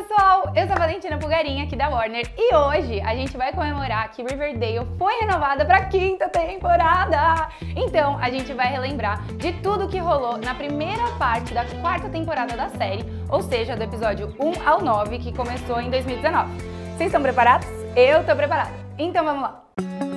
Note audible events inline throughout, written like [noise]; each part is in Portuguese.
pessoal, eu sou a Valentina Pugarinha aqui da Warner e hoje a gente vai comemorar que Riverdale foi renovada para quinta temporada. Então a gente vai relembrar de tudo que rolou na primeira parte da quarta temporada da série, ou seja, do episódio 1 ao 9 que começou em 2019. Vocês estão preparados? Eu tô preparada. Então vamos lá.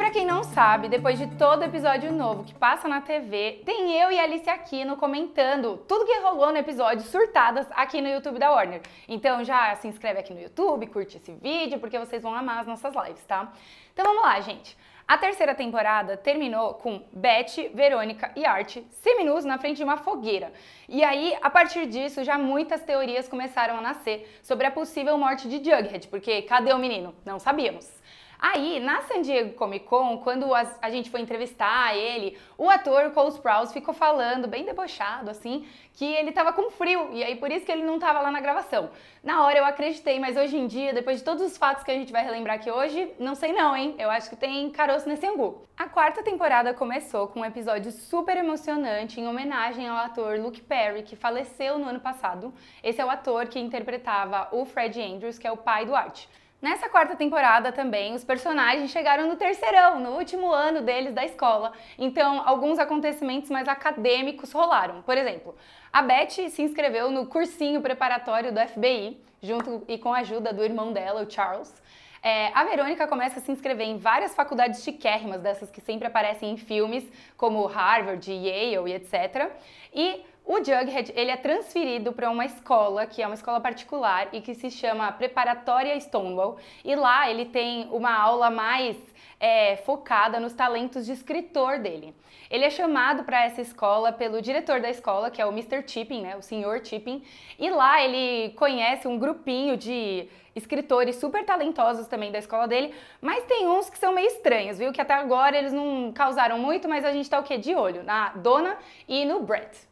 Para quem não sabe, depois de todo episódio novo que passa na TV, tem eu e Alice Aquino comentando tudo que rolou no episódio surtadas aqui no YouTube da Warner. Então já se inscreve aqui no YouTube, curte esse vídeo, porque vocês vão amar as nossas lives, tá? Então vamos lá, gente. A terceira temporada terminou com Beth, Verônica e Art seminus na frente de uma fogueira. E aí, a partir disso, já muitas teorias começaram a nascer sobre a possível morte de Jughead, porque cadê o menino? Não sabíamos. Aí, na San Diego Comic Con, quando a, gente foi entrevistar ele, o ator Cole Sprouse ficou falando, bem debochado, assim, que ele tava com frio, e aí por isso que ele não tava lá na gravação. Na hora eu acreditei, mas hoje em dia, depois de todos os fatos que a gente vai relembrar aqui hoje, não sei não, hein? Eu acho que tem caroço nesse angu. A quarta temporada começou com um episódio super emocionante em homenagem ao ator Luke Perry, que faleceu no ano passado. Esse é o ator que interpretava o Fred Andrews, que é o pai do Art. Nessa quarta temporada também, os personagens chegaram no terceirão, no último ano deles da escola. Então, alguns acontecimentos mais acadêmicos rolaram. Por exemplo, a Beth se inscreveu no cursinho preparatório do FBI, junto e com a ajuda do irmão dela, o Charles. É, a Verônica começa a se inscrever em várias faculdades chiquérrimas, dessas que sempre aparecem em filmes, como Harvard, Yale e etc. E o Jughead ele é transferido para uma escola que é uma escola particular e que se chama Preparatória Stonewall e lá ele tem uma aula mais é, focada nos talentos de escritor dele. Ele é chamado para essa escola pelo diretor da escola, que é o Mr. Tipping, né, o Sr. Tipping, e lá ele conhece um grupinho de escritores super talentosos também da escola dele, mas tem uns que são meio estranhos, viu? Que até agora eles não causaram muito, mas a gente tá o quê? De olho na Dona e no Brett.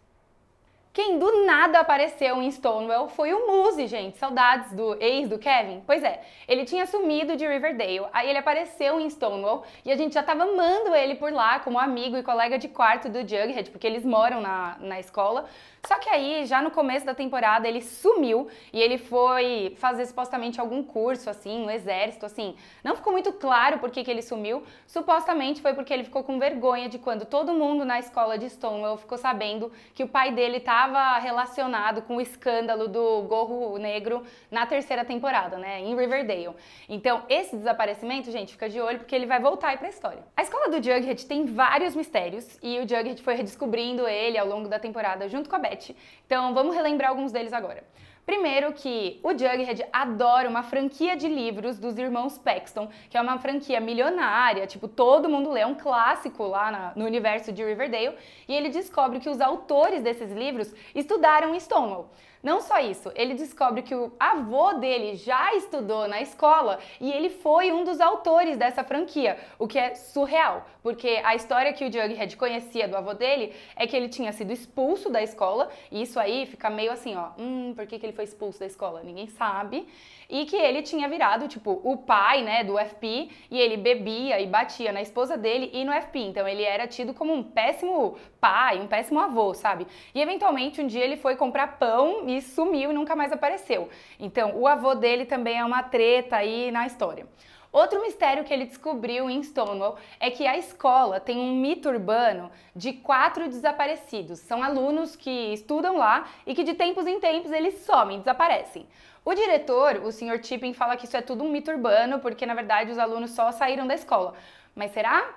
Quem do nada apareceu em Stonewall foi o Muse, gente. Saudades do ex do Kevin? Pois é, ele tinha sumido de Riverdale, aí ele apareceu em Stonewall e a gente já tava amando ele por lá como amigo e colega de quarto do Jughead, porque eles moram na, na escola. Só que aí, já no começo da temporada, ele sumiu e ele foi fazer supostamente algum curso, assim, no exército, assim. Não ficou muito claro por que, que ele sumiu. Supostamente foi porque ele ficou com vergonha de quando todo mundo na escola de Stonewall ficou sabendo que o pai dele estava relacionado com o escândalo do gorro negro na terceira temporada, né, em Riverdale. Então, esse desaparecimento, gente, fica de olho porque ele vai voltar aí pra história. A escola do Jughead tem vários mistérios e o Jughead foi redescobrindo ele ao longo da temporada junto com a Beth então vamos relembrar alguns deles agora. Primeiro que o Jughead adora uma franquia de livros dos irmãos Paxton, que é uma franquia milionária, tipo, todo mundo lê, é um clássico lá na, no universo de Riverdale, e ele descobre que os autores desses livros estudaram Stonewall. Não só isso, ele descobre que o avô dele já estudou na escola e ele foi um dos autores dessa franquia, o que é surreal, porque a história que o Jughead conhecia do avô dele é que ele tinha sido expulso da escola, e isso aí fica meio assim, ó, hum, por que, que ele foi expulso da escola? Ninguém sabe. E que ele tinha virado, tipo, o pai, né, do FP, e ele bebia e batia na esposa dele e no FP. Então ele era tido como um péssimo pai, um péssimo avô, sabe? E eventualmente um dia ele foi comprar pão e sumiu e nunca mais apareceu. Então, o avô dele também é uma treta aí na história. Outro mistério que ele descobriu em Stonewall é que a escola tem um mito urbano de quatro desaparecidos. São alunos que estudam lá e que de tempos em tempos eles somem, desaparecem. O diretor, o Sr. Tipping, fala que isso é tudo um mito urbano porque na verdade os alunos só saíram da escola. Mas será?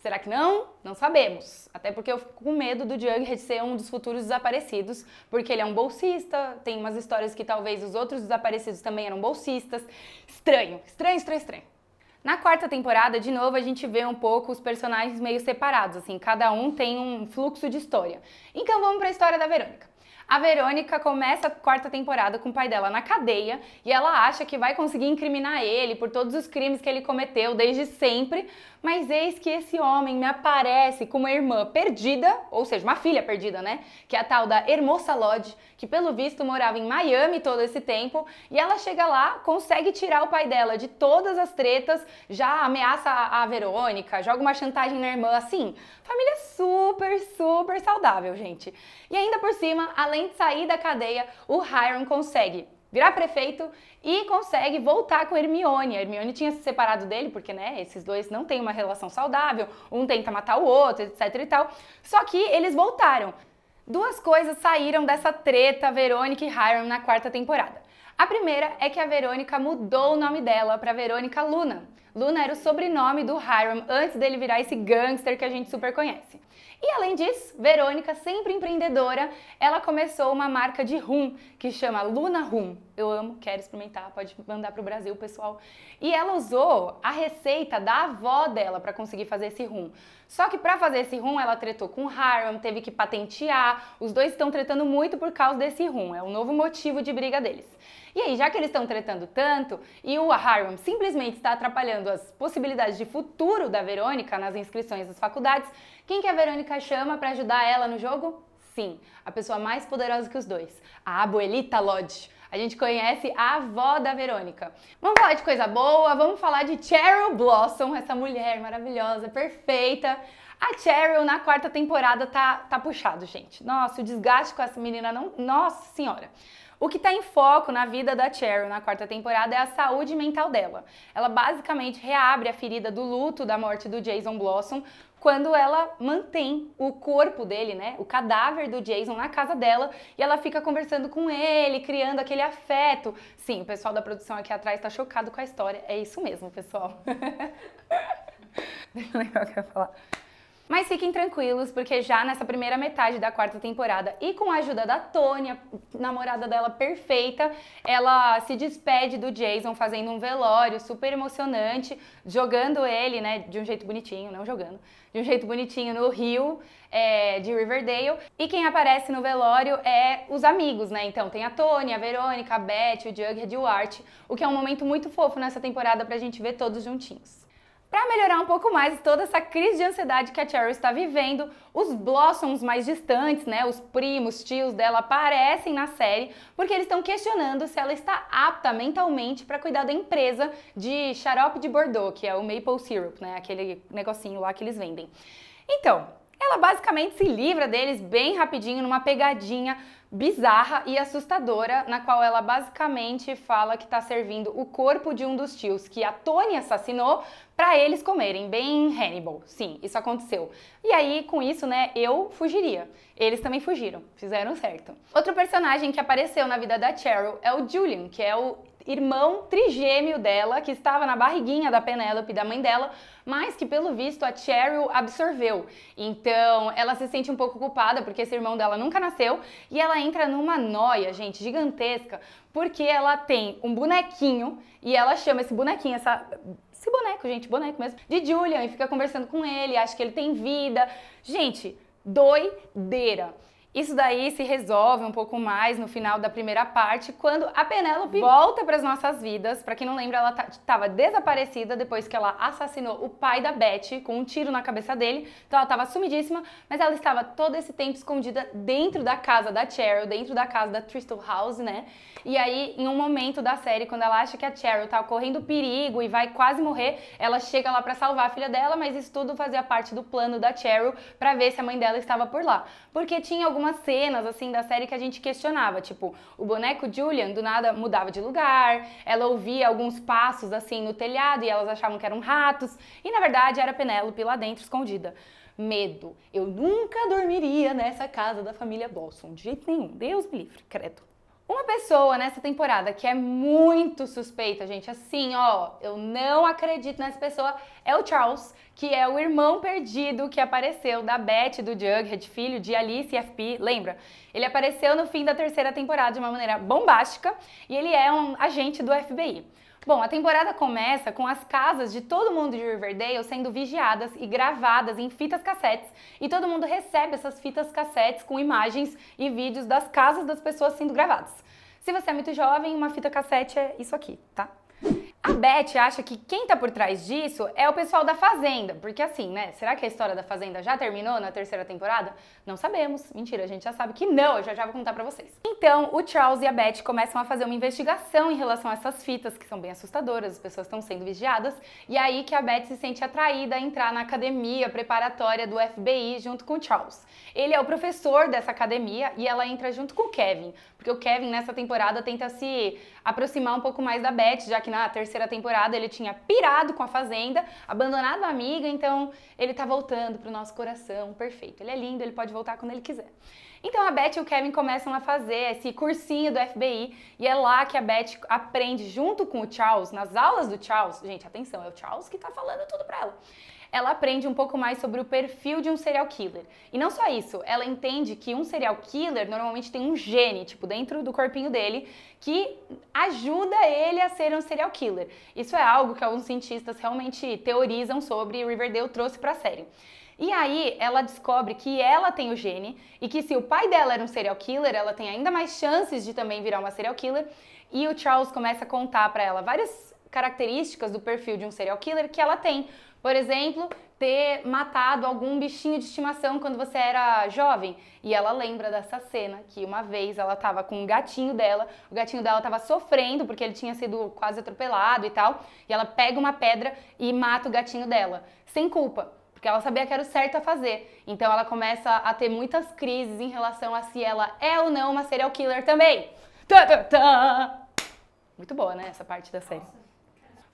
Será que não? Não sabemos. Até porque eu fico com medo do Jughead ser um dos futuros desaparecidos, porque ele é um bolsista, tem umas histórias que talvez os outros desaparecidos também eram bolsistas. Estranho, estranho, estranho, estranho. Na quarta temporada, de novo, a gente vê um pouco os personagens meio separados, assim, cada um tem um fluxo de história. Então vamos para a história da Verônica. A Verônica começa a quarta temporada com o pai dela na cadeia e ela acha que vai conseguir incriminar ele por todos os crimes que ele cometeu desde sempre, mas eis que esse homem me aparece com uma irmã perdida, ou seja, uma filha perdida, né? Que é a tal da Hermosa Lodge, que pelo visto morava em Miami todo esse tempo, e ela chega lá, consegue tirar o pai dela de todas as tretas, já ameaça a, Verônica, joga uma chantagem na irmã, assim. Família super, super saudável, gente. E ainda por cima, além além de sair da cadeia, o Hiram consegue virar prefeito e consegue voltar com Hermione. A Hermione tinha se separado dele, porque, né, esses dois não têm uma relação saudável, um tenta matar o outro, etc e tal. Só que eles voltaram. Duas coisas saíram dessa treta Verônica e Hiram na quarta temporada. A primeira é que a Verônica mudou o nome dela para Verônica Luna. Luna era o sobrenome do Hiram antes dele virar esse gangster que a gente super conhece. E além disso, Verônica, sempre empreendedora, ela começou uma marca de rum que chama Luna Rum. Eu amo, quero experimentar, pode mandar para o Brasil, pessoal. E ela usou a receita da avó dela para conseguir fazer esse rum. Só que para fazer esse rum, ela tretou com o Hiram, teve que patentear. Os dois estão tretando muito por causa desse rum. É um novo motivo de briga deles. E aí, já que eles estão tretando tanto e o Hiram simplesmente está atrapalhando as possibilidades de futuro da Verônica nas inscrições das faculdades, quem que a Verônica chama para ajudar ela no jogo? Sim, a pessoa mais poderosa que os dois, a Abuelita Lodge. A gente conhece a avó da Verônica. Vamos falar de coisa boa, vamos falar de Cheryl Blossom, essa mulher maravilhosa, perfeita. A Cheryl na quarta temporada tá, tá puxado, gente. Nossa, o desgaste com essa menina não. Nossa senhora. O que está em foco na vida da Cheryl na quarta temporada é a saúde mental dela. Ela basicamente reabre a ferida do luto da morte do Jason Blossom quando ela mantém o corpo dele, né, o cadáver do Jason na casa dela e ela fica conversando com ele, criando aquele afeto. Sim, o pessoal da produção aqui atrás está chocado com a história. É isso mesmo, pessoal. [laughs] O que eu ia falar. Mas fiquem tranquilos, porque já nessa primeira metade da quarta temporada e com a ajuda da Tônia, namorada dela perfeita, ela se despede do Jason fazendo um velório super emocionante, jogando ele, né, de um jeito bonitinho, não jogando, de um jeito bonitinho no rio é, de Riverdale. E quem aparece no velório é os amigos, né? Então tem a Tônia, a Verônica, a Beth, o Jughead e o Art, o que é um momento muito fofo nessa temporada pra gente ver todos juntinhos. Para melhorar um pouco mais toda essa crise de ansiedade que a Cheryl está vivendo, os Blossoms mais distantes, né, os primos, tios dela aparecem na série porque eles estão questionando se ela está apta mentalmente para cuidar da empresa de xarope de Bordeaux, que é o maple syrup, né, aquele negocinho lá que eles vendem. Então, ela basicamente se livra deles bem rapidinho numa pegadinha bizarra e assustadora, na qual ela basicamente fala que está servindo o corpo de um dos tios que a Tony assassinou para eles comerem, bem Hannibal. Sim, isso aconteceu. E aí, com isso, né, eu fugiria. Eles também fugiram, fizeram certo. Outro personagem que apareceu na vida da Cheryl é o Julian, que é o irmão trigêmeo dela, que estava na barriguinha da Penélope, da mãe dela, mas que pelo visto a Cheryl absorveu. Então ela se sente um pouco culpada porque esse irmão dela nunca nasceu e ela entra numa noia, gente, gigantesca, porque ela tem um bonequinho e ela chama esse bonequinho, essa esse boneco, gente, boneco mesmo, de Julian e fica conversando com ele, acha que ele tem vida. Gente, doideira. Isso daí se resolve um pouco mais no final da primeira parte, quando a Penélope volta para as nossas vidas. Para quem não lembra, ela estava desaparecida depois que ela assassinou o pai da Beth com um tiro na cabeça dele. Então ela estava sumidíssima, mas ela estava todo esse tempo escondida dentro da casa da Cheryl, dentro da casa da Crystal House, né? E aí, em um momento da série, quando ela acha que a Cheryl tá correndo perigo e vai quase morrer, ela chega lá para salvar a filha dela, mas isso tudo fazia parte do plano da Cheryl para ver se a mãe dela estava por lá. Porque tinha algumas algumas cenas assim da série que a gente questionava, tipo, o boneco Julian do nada mudava de lugar, ela ouvia alguns passos assim no telhado e elas achavam que eram ratos, e na verdade era Penélope lá dentro escondida. Medo. Eu nunca dormiria nessa casa da família Blossom, de jeito nenhum. Deus me livre, credo. Uma pessoa nessa temporada que é muito suspeita, gente, assim, ó, eu não acredito nessa pessoa, é o Charles, que é o irmão perdido que apareceu da Beth do Jughead, filho de Alice e FP, lembra? Ele apareceu no fim da terceira temporada de uma maneira bombástica e ele é um agente do FBI. Bom, a temporada começa com as casas de todo mundo de Riverdale sendo vigiadas e gravadas em fitas cassetes, e todo mundo recebe essas fitas cassetes com imagens e vídeos das casas das pessoas sendo gravadas. Se você é muito jovem, uma fita cassete é isso aqui, tá? A Beth acha que quem tá por trás disso é o pessoal da Fazenda, porque assim, né? Será que a história da Fazenda já terminou na terceira temporada? Não sabemos. Mentira, a gente já sabe que não, eu já já vou contar pra vocês. Então, o Charles e a Beth começam a fazer uma investigação em relação a essas fitas, que são bem assustadoras, as pessoas estão sendo vigiadas, e aí que a Beth se sente atraída a entrar na academia preparatória do FBI junto com o Charles. Ele é o professor dessa academia e ela entra junto com o Kevin, porque o Kevin nessa temporada tenta se aproximar um pouco mais da Beth, já que na terceira temporada ele tinha pirado com a Fazenda, abandonado a amiga, então ele tá voltando pro nosso coração, perfeito. Ele é lindo, ele pode voltar quando ele quiser. Então a Beth e o Kevin começam a fazer esse cursinho do FBI e é lá que a Beth aprende junto com o Charles, nas aulas do Charles. Gente, atenção, é o Charles que tá falando tudo pra ela ela aprende um pouco mais sobre o perfil de um serial killer. E não só isso, ela entende que um serial killer normalmente tem um gene, tipo, dentro do corpinho dele, que ajuda ele a ser um serial killer. Isso é algo que alguns cientistas realmente teorizam sobre e Riverdale trouxe para a série. E aí ela descobre que ela tem o gene e que se o pai dela era um serial killer, ela tem ainda mais chances de também virar uma serial killer. E o Charles começa a contar para ela várias características do perfil de um serial killer que ela tem. Por exemplo, ter matado algum bichinho de estimação quando você era jovem. E ela lembra dessa cena que uma vez ela estava com um gatinho dela, o gatinho dela estava sofrendo porque ele tinha sido quase atropelado e tal, e ela pega uma pedra e mata o gatinho dela, sem culpa. Porque ela sabia que era o certo a fazer. Então ela começa a ter muitas crises em relação a se ela é ou não uma serial killer também. Tá, tá, tá. Muito boa, né? Essa parte da série.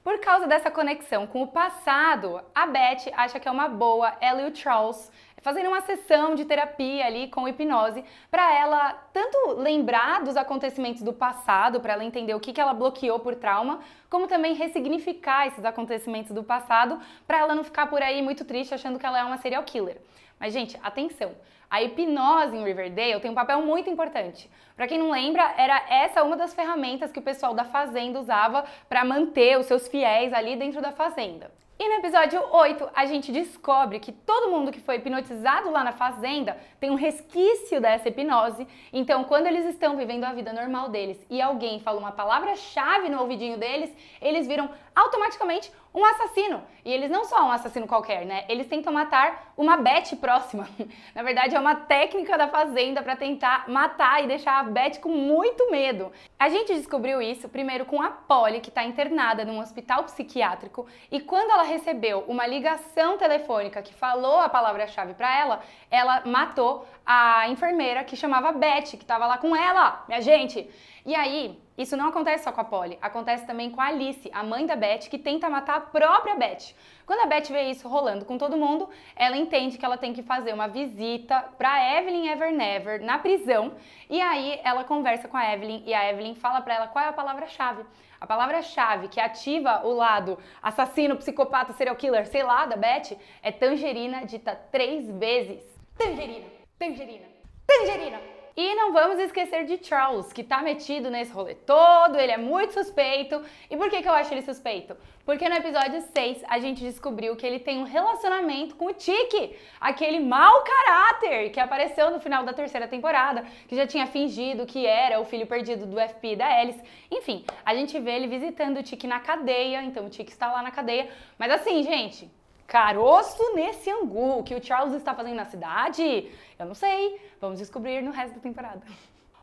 Por causa dessa conexão com o passado, a Beth acha que é uma boa ela e o Charles fazerem uma sessão de terapia ali com hipnose para ela tanto lembrar dos acontecimentos do passado, para ela entender o que, que ela bloqueou por trauma, como também ressignificar esses acontecimentos do passado para ela não ficar por aí muito triste achando que ela é uma serial killer. Mas, gente, atenção! A hipnose em Riverdale tem um papel muito importante. Para quem não lembra, era essa uma das ferramentas que o pessoal da fazenda usava para manter os seus fiéis ali dentro da fazenda. E no episódio 8, a gente descobre que todo mundo que foi hipnotizado lá na fazenda tem um resquício dessa hipnose. Então, quando eles estão vivendo a vida normal deles e alguém fala uma palavra-chave no ouvidinho deles, eles viram automaticamente um assassino. E eles não são um assassino qualquer, né? Eles tentam matar uma Beth próxima. [laughs] Na verdade, é uma técnica da fazenda para tentar matar e deixar a Beth com muito medo. A gente descobriu isso primeiro com a Polly, que está internada num hospital psiquiátrico, e quando ela recebeu uma ligação telefônica que falou a palavra-chave para ela, ela matou a enfermeira que chamava Beth, que estava lá com ela, minha gente. E aí, isso não acontece só com a Polly, acontece também com a Alice, a mãe da Beth, que tenta matar a própria Beth. Quando a Beth vê isso rolando com todo mundo, ela entende que ela tem que fazer uma visita para Evelyn Evernever na prisão, e aí ela conversa com a Evelyn e a Evelyn fala para ela qual é a palavra-chave. A palavra-chave que ativa o lado assassino, psicopata, serial killer, sei lá, da Beth, é tangerina dita três vezes. Tangerina, tangerina, tangerina. E não vamos esquecer de Charles, que tá metido nesse rolê todo, ele é muito suspeito. E por que, que eu acho ele suspeito? Porque no episódio 6 a gente descobriu que ele tem um relacionamento com o Tiki, aquele mau caráter que apareceu no final da terceira temporada, que já tinha fingido que era o filho perdido do FP da Alice. Enfim, a gente vê ele visitando o Tiki na cadeia, então o Tiki está lá na cadeia. Mas assim, gente, caroço nesse angu. O que o Charles está fazendo na cidade? Eu não sei. Vamos descobrir no resto da temporada.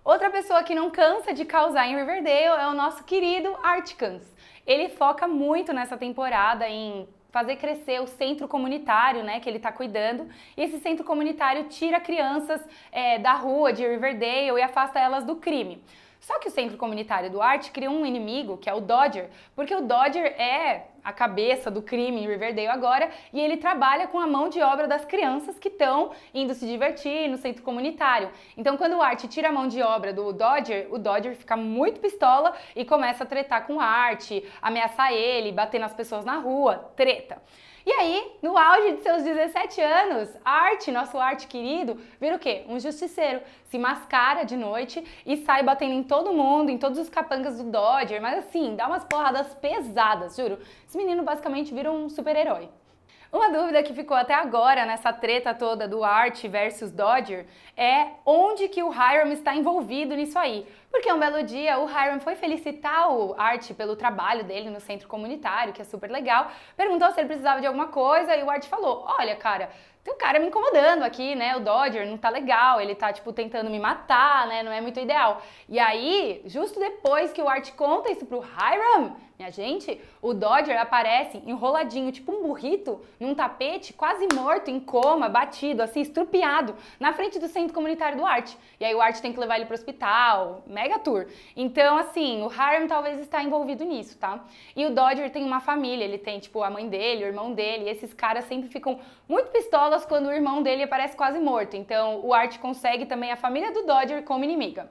Outra pessoa que não cansa de causar em Riverdale é o nosso querido Articans. Ele foca muito nessa temporada em fazer crescer o centro comunitário, né, que ele está cuidando. E esse centro comunitário tira crianças é, da rua de Riverdale e afasta elas do crime. Só que o centro comunitário do Arte cria um inimigo, que é o Dodger, porque o Dodger é a cabeça do crime em Riverdale agora e ele trabalha com a mão de obra das crianças que estão indo se divertir no centro comunitário. Então, quando o Art tira a mão de obra do Dodger, o Dodger fica muito pistola e começa a tretar com o Art, ameaçar ele, bater nas pessoas na rua, treta. E aí, no auge de seus 17 anos, Art, nosso Art querido, vira o quê? Um justiceiro. Se mascara de noite e sai batendo em todo mundo, em todos os capangas do Dodger, mas assim, dá umas porradas pesadas, juro. Esse menino basicamente vira um super-herói. Uma dúvida que ficou até agora nessa treta toda do Art versus Dodger é onde que o Hiram está envolvido nisso aí. Porque um belo dia o Hiram foi felicitar o Art pelo trabalho dele no centro comunitário, que é super legal, perguntou se ele precisava de alguma coisa e o Art falou: Olha, cara, tem um cara me incomodando aqui, né? O Dodger não tá legal, ele tá, tipo, tentando me matar, né? Não é muito ideal. E aí, justo depois que o Art conta isso pro Hiram, minha gente, o Dodger aparece enroladinho, tipo um burrito, num tapete, quase morto, em coma, batido, assim, estrupiado, na frente do centro comunitário do Art. E aí o Art tem que levar ele pro hospital, mega tour. Então, assim, o Hiram talvez está envolvido nisso, tá? E o Dodger tem uma família, ele tem, tipo, a mãe dele, o irmão dele, e esses caras sempre ficam muito pistolas quando o irmão dele aparece quase morto. Então, o Art consegue também a família do Dodger como inimiga.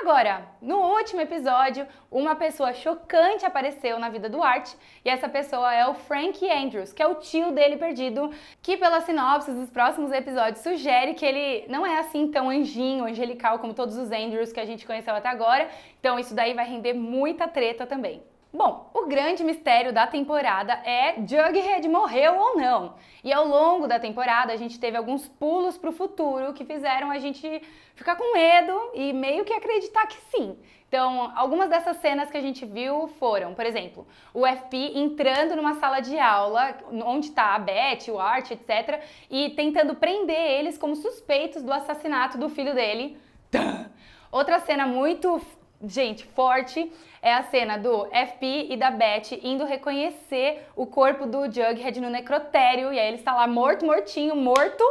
Agora, no último episódio, uma pessoa chocante apareceu na vida do Art, e essa pessoa é o Frank Andrews, que é o tio dele perdido, que pela sinopse dos próximos episódios sugere que ele não é assim tão anjinho, angelical como todos os Andrews que a gente conheceu até agora. Então isso daí vai render muita treta também. Bom, o grande mistério da temporada é Jughead morreu ou não. E ao longo da temporada a gente teve alguns pulos para o futuro que fizeram a gente ficar com medo e meio que acreditar que sim. Então, algumas dessas cenas que a gente viu foram, por exemplo, o FP entrando numa sala de aula onde está a Beth, o Art, etc, e tentando prender eles como suspeitos do assassinato do filho dele. Outra cena muito gente, forte é a cena do FP e da Beth indo reconhecer o corpo do Jughead no necrotério e aí ele está lá morto, mortinho, morto.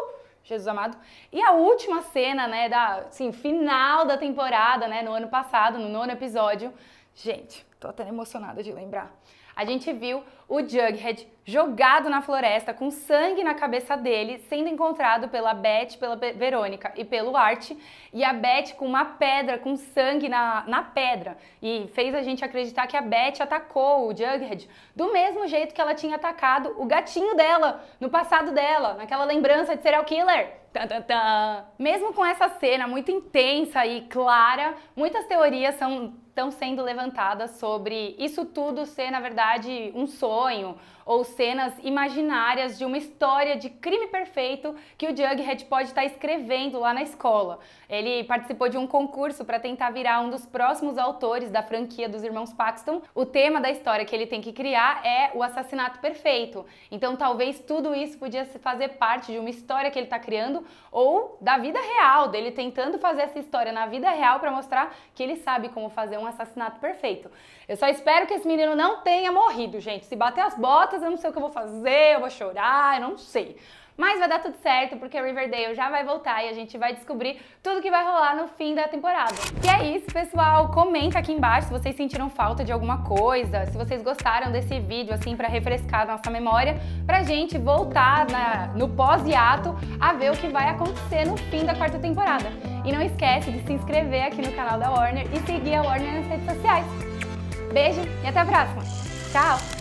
Jesus amado. E a última cena, né, da, assim, final da temporada, né, no ano passado, no nono episódio. Gente, tô até emocionada de lembrar a gente viu o Jughead jogado na floresta com sangue na cabeça dele, sendo encontrado pela Beth, pela Verônica e pelo Art, e a Beth com uma pedra com sangue na, na pedra, e fez a gente acreditar que a Beth atacou o Jughead do mesmo jeito que ela tinha atacado o gatinho dela no passado dela, naquela lembrança de serial killer. Mesmo com essa cena muito intensa e clara, muitas teorias são estão sendo levantadas sobre isso tudo ser, na verdade, um sonho ou cenas imaginárias de uma história de crime perfeito que o Jughead pode estar escrevendo lá na escola. Ele participou de um concurso para tentar virar um dos próximos autores da franquia dos irmãos Paxton. O tema da história que ele tem que criar é o assassinato perfeito. Então, talvez tudo isso podia fazer parte de uma história que ele está criando ou da vida real, dele tentando fazer essa história na vida real para mostrar que ele sabe como fazer um assassinato perfeito. Eu só espero que esse menino não tenha morrido, gente. Se bater as botas, eu não sei o que eu vou fazer, eu vou chorar, eu não sei. Mas vai dar tudo certo, porque Riverdale já vai voltar e a gente vai descobrir tudo que vai rolar no fim da temporada. E é isso, pessoal. Comenta aqui embaixo se vocês sentiram falta de alguma coisa, se vocês gostaram desse vídeo, assim, para refrescar nossa memória, pra gente voltar na, no pós-hiato a ver o que vai acontecer no fim da quarta temporada. E não esquece de se inscrever aqui no canal da Warner e seguir a Warner nas redes sociais. Beijo e até a próxima. Tchau!